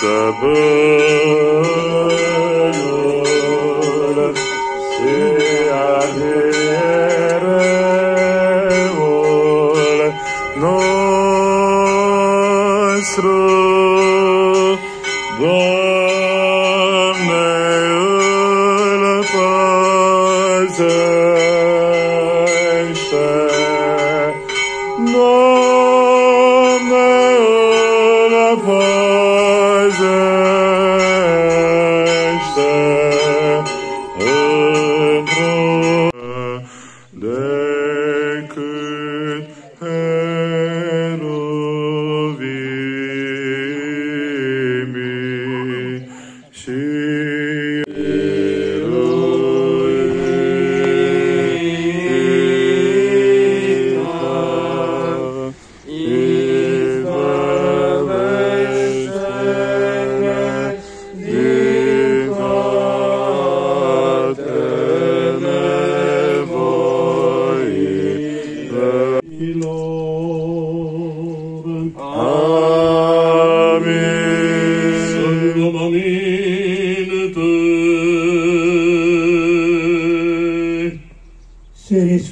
stăpânul și adevărul nostru. Doamne, îl păzește.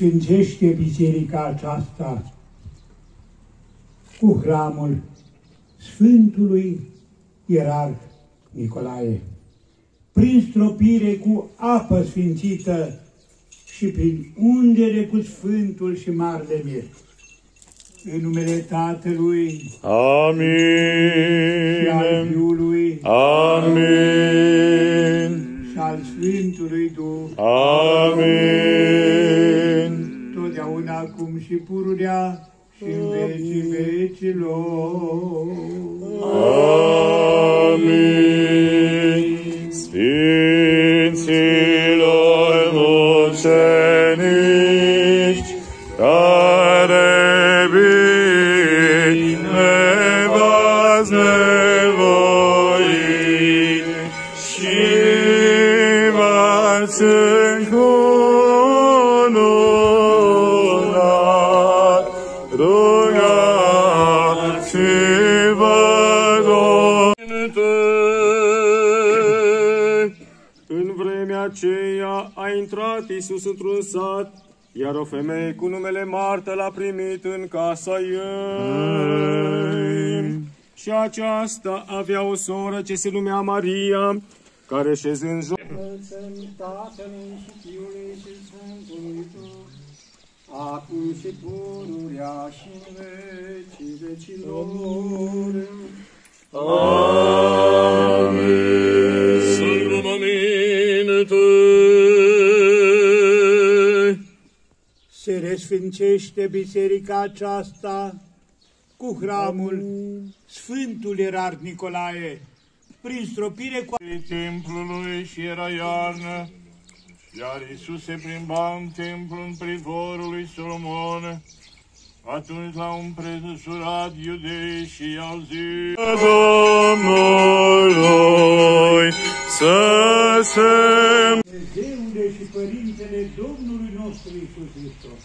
Se resfințește biserica aceasta cu hramul Sfântului Ierarh Nicolae, prin stropire cu apă sfințită și prin ungere cu Sfântul și Marele Mir. În numele Tatălui și al Amin. Fiului Amin. Și al Sfântului Duh, Amin. totdeauna acum și pururea și în vecii vecilor. Amin. Rugați-vă, Doamne, În vremea aceea a intrat Isus într-un sat, iar o femeie cu numele Marta l-a primit în casa ei. Și aceasta avea o soră ce se numea Maria, care șezând jos, Înălțăm Tatălui și Fiului și Sfântului Duh, acum și pururea și în vecii vecilor. Salvum aminte. se resfințește biserica aceasta cu hramul Sfântul Ierarh Nicolae, prin stropire cu templului și era iarnă, iar Iisus se plimba în templu în pridvorul lui Solomon. Atunci l-au împrezurat iudei și i-au zis Domnului să se Dumnezeule și Părintele Domnului nostru Iisus Hristos,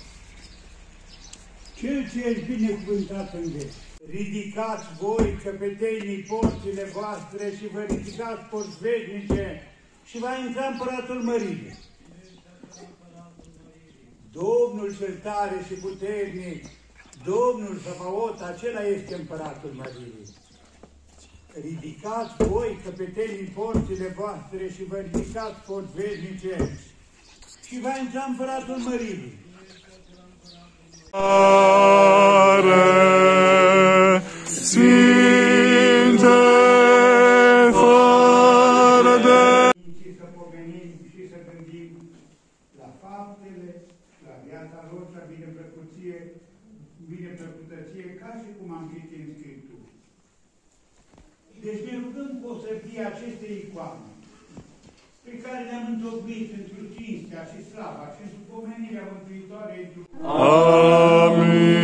Cel ce ești binecuvântat în veci. Ridicați voi, căpetenii, porțile voastre și vă ridicați porți veșnice și va intra împăratul măririi. Domnul cel tare și puternic, Domnul Sabaot, acela este împăratul măririi. Ridicați voi, căpetenii, porțile voastre și vă ridicați porți veșnice și va intra împăratul măririi. Cu o sărtie acestei icoane, pe care ne-am întocmit pentru cinstea și slava și pentru pomenirea Mântuitoarei Amin.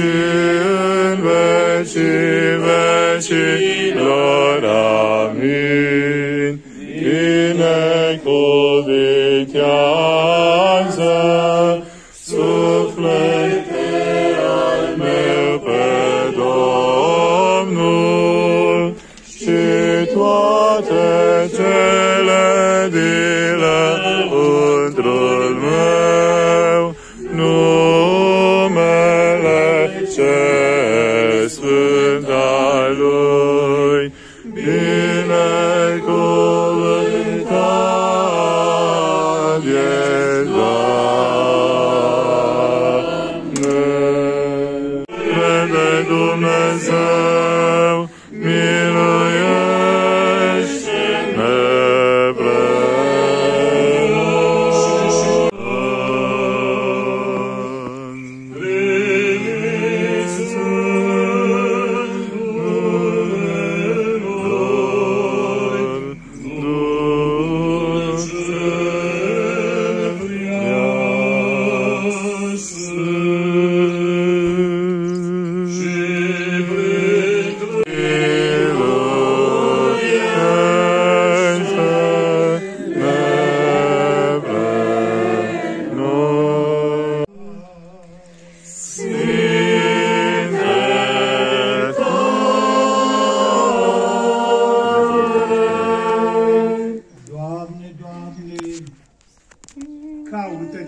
În vecii vecilor. Amin. Binecuvântează suflete al meu pe Domnul și toate cele dile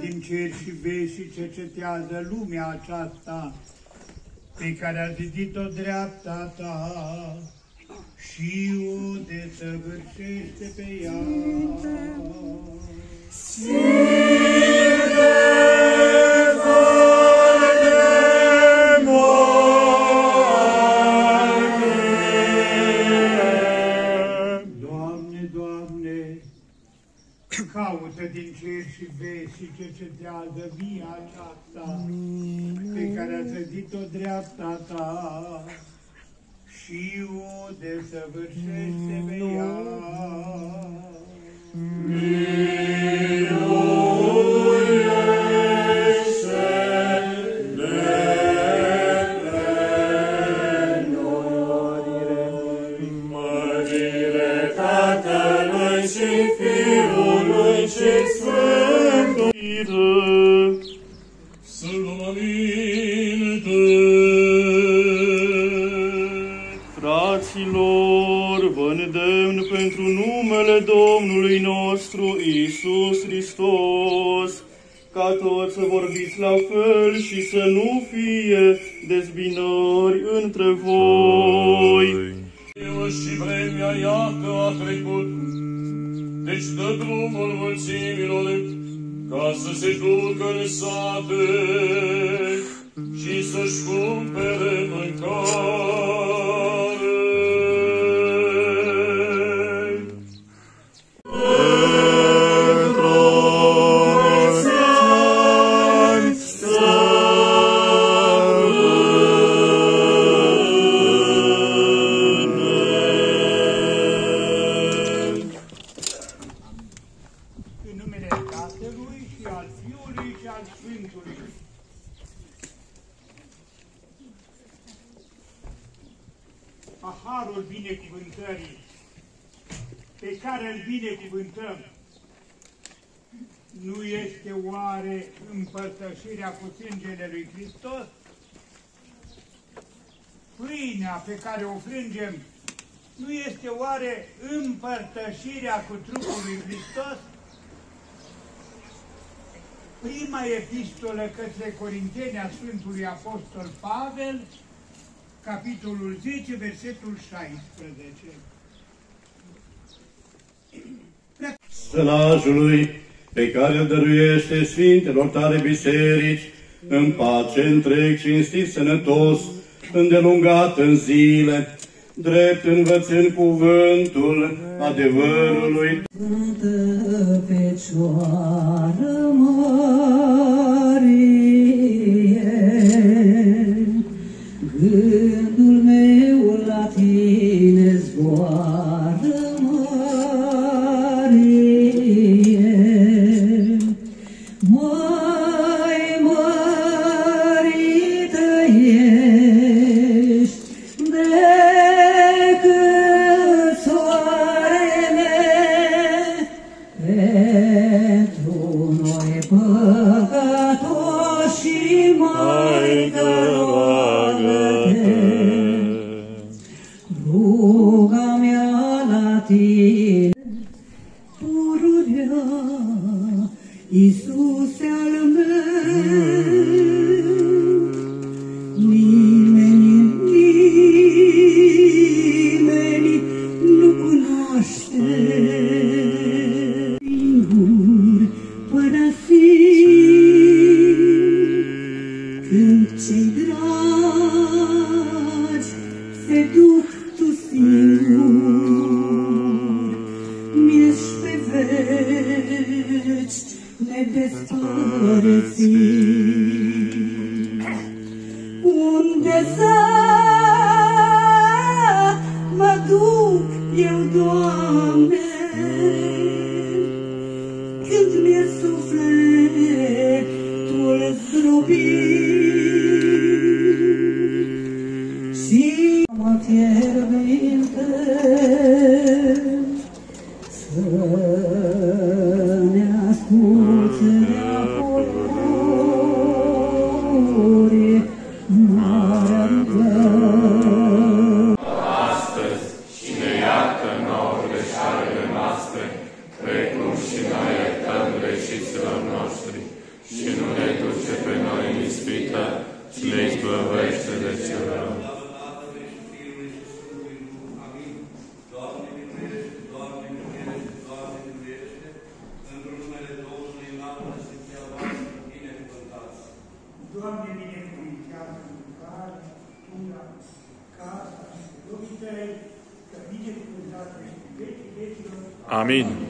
din cer și vezi și cercetează lumea aceasta pe care a zidit-o dreapta ta și o desăvârșește pe ea. Doamne, caută din cer și vezi și cercetează via aceasta pe care a zădit-o dreapta ta și o desăvârșește pe ea. Mărire să vorbiți la fel și să nu fie dezbinări între voi. Eu și vremea iată a trecut, deci dă drumul mulțimilor ca să se ducă în sate și să-și cumpere mâncare. Paharul binecuvântării pe care îl binecuvântăm nu este oare împărtășirea cu sângele lui Hristos? Pâinea pe care o frângem nu este oare împărtășirea cu trupul lui Hristos? Prima epistolă către Corinteni a Sfântului Apostol Pavel, capitolul 10, versetul 16. sălajului pe care îl dăruiește Sfintelor tale biserici, în pace întreg, cinstit, sănătos, îndelungat în zile, drept învățând cuvântul adevărului, nedespărățit. Unde să mă duc eu, Doamne, când mi-e sufletul zdrobit și mă fierbinte Doamne, binecuvintează lucrarea, cultura, casa și robii tăi, că binecuvântat ești în vecii vecilor. Amin. Înger la masă.